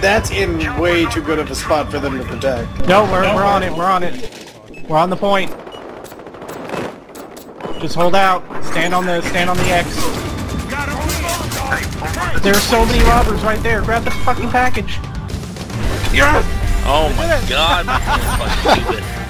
that's in way too good of a spot for them to protect. No, we're, we're on it, we're on it. We're on the point. Just hold out. Stand on the stand on the X. There are so many robbers right there. Grab the fucking package. Yeah. Oh my god, my.